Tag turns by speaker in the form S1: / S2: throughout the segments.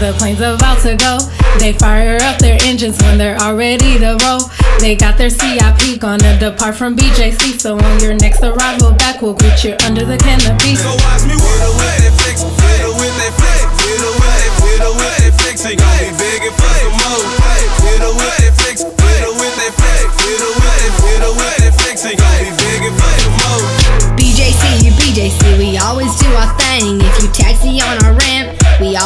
S1: the plane's about to go. They fire up their engines when they're all ready to roll. They got their CIP, gonna depart from BJC. So on your next arrival back, we'll greet you under the canopy.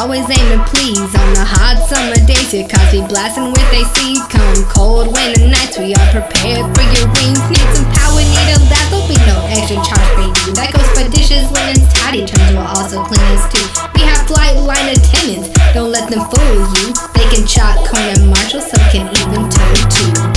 S2: Always aim to please. On the hot summer days, your coffee blasting with AC. Come cold winter nights, we are prepared for your wings. Need some power, need a LAV, there'll be no extra charge for you. That goes for dishes, linens, tidy turns will also clean us too. We have flight line attendants, don't let them fool you. They can chalk, cone, and marshal, some can even tow too.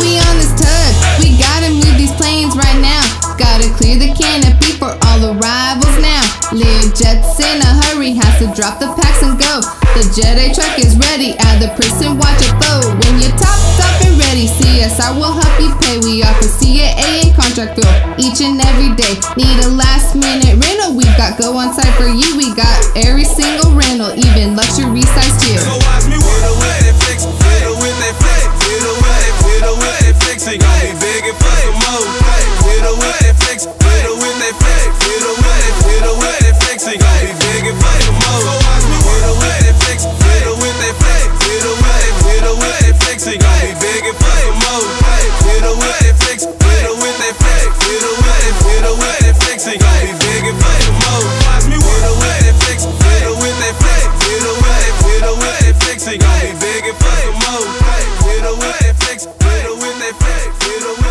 S3: We on this tug, we gotta move these planes right now. Gotta clear the canopy for all arrivals now. Lear jets in a hurry, has to drop the PAX and go. The Jet A truck is ready, add the Prist, watch it flow. When you're topped up and ready, CSR will help you pay. We offer CAA and contract bill each and every day. Need a last minute rental? We got go on site for you.
S4: It gon' be big and flex some more. With a with it flex, with with that flex, with with it, with with it flex. It gon' be and flex some more. With with it flex, with with that flex, with with it, with with it flex. It gon' be and flex some more. With with it flex, with with that flex, with with it, with with it flex. It gon' be and flex some more. With with it flex, with with that flex, with with it, with with it flex. Gon' be and flex some more. With it flex, with that flex,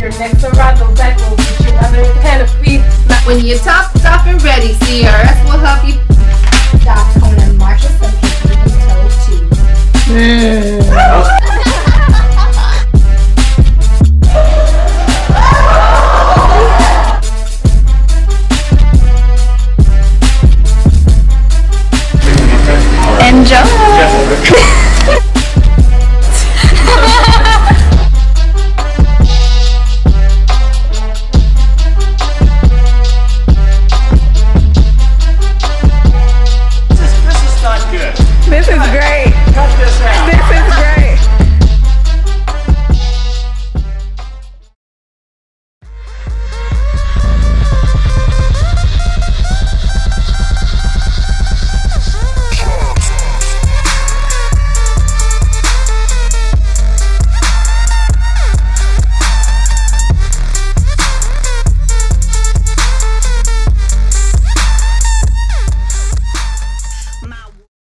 S1: your next arrival back will your other canopy.
S3: When you're top, and ready, CRS will help you.